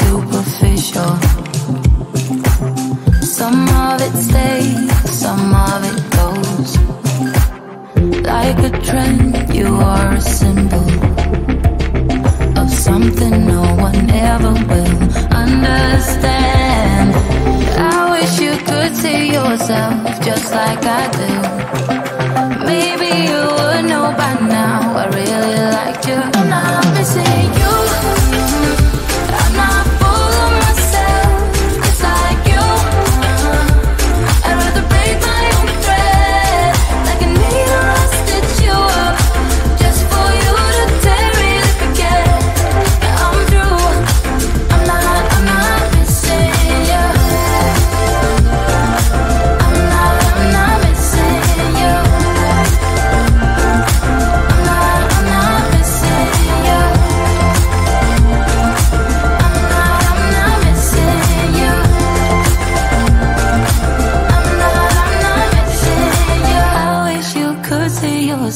superficial. Some of it stays, some of it goes. Like a trend, you are a symbol of something no one ever will understand. I wish you could see yourself just like I do.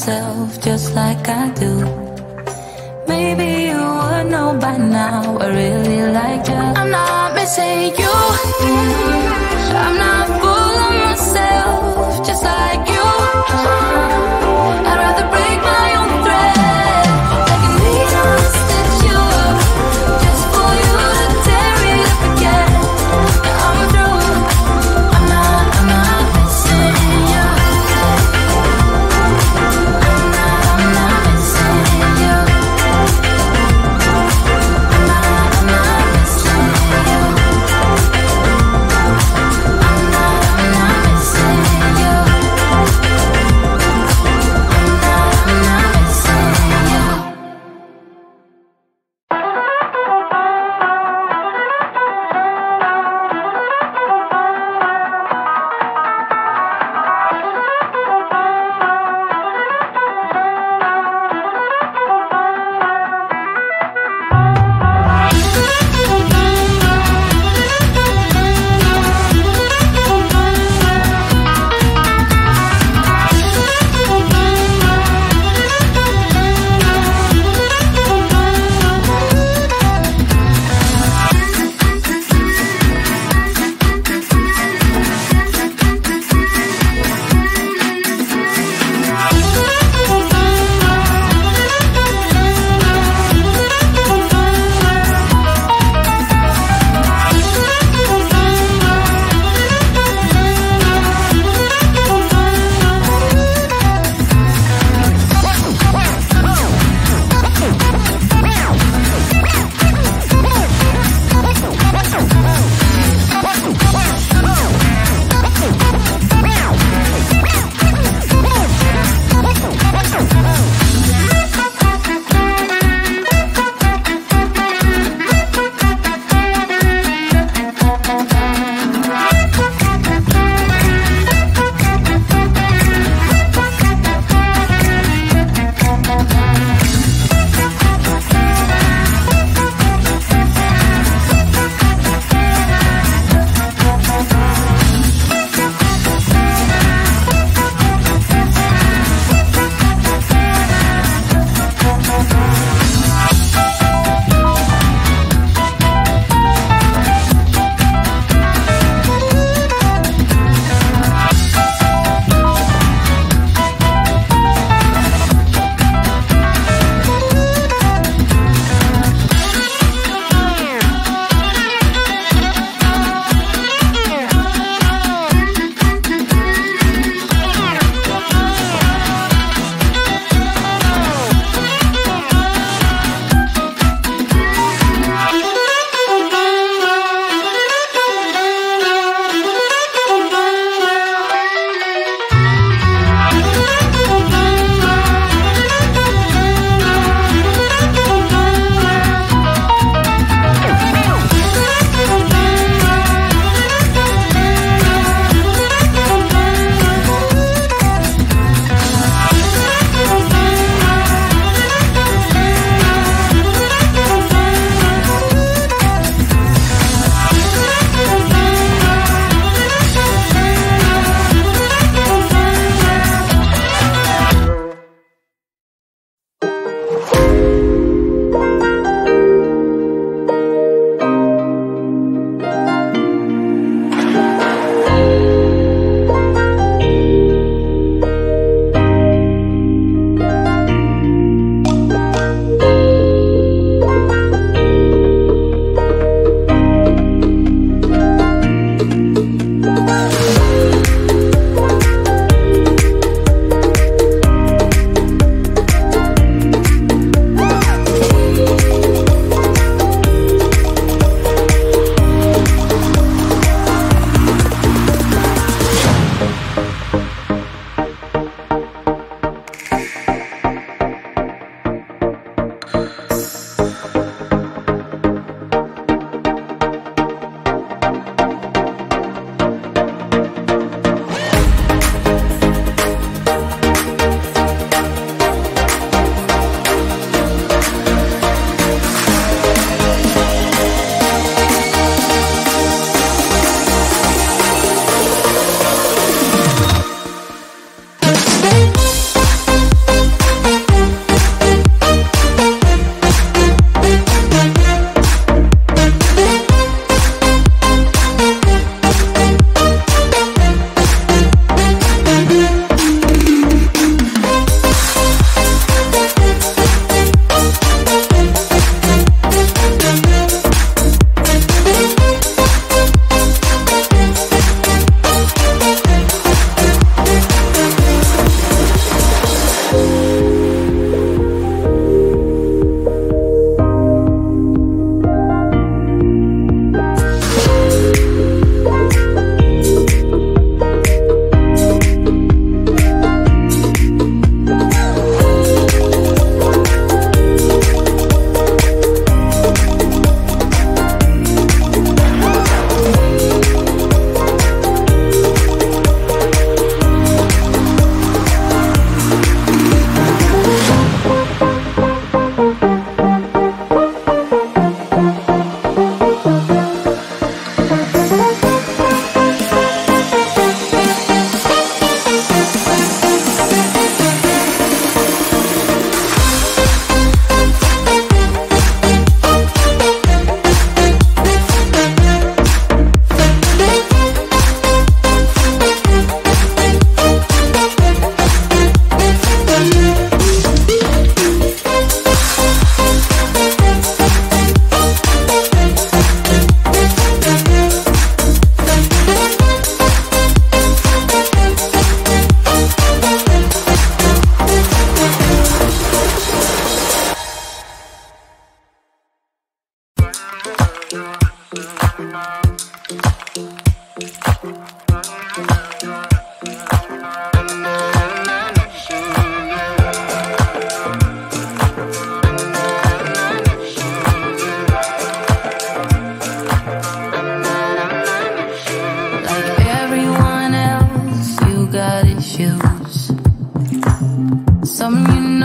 myself just like I do. Maybe you would know by now I really like you. I'm not missing you. I'm not.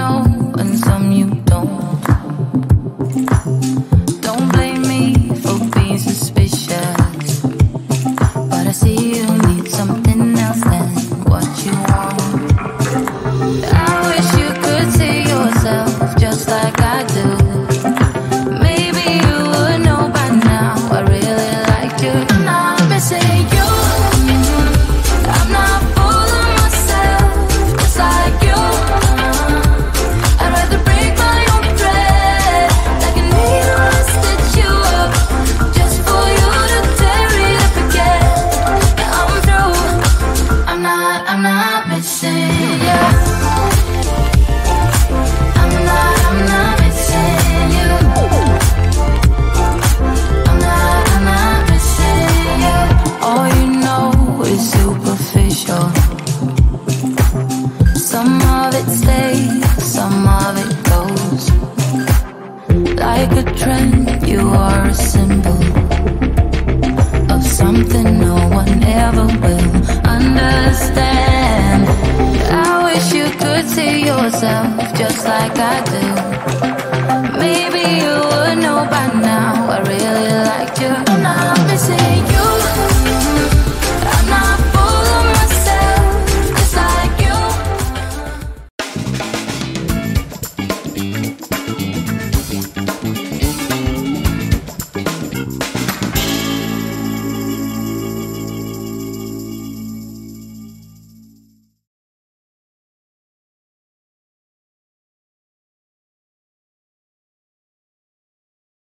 know, and some you don't. myself just like I do.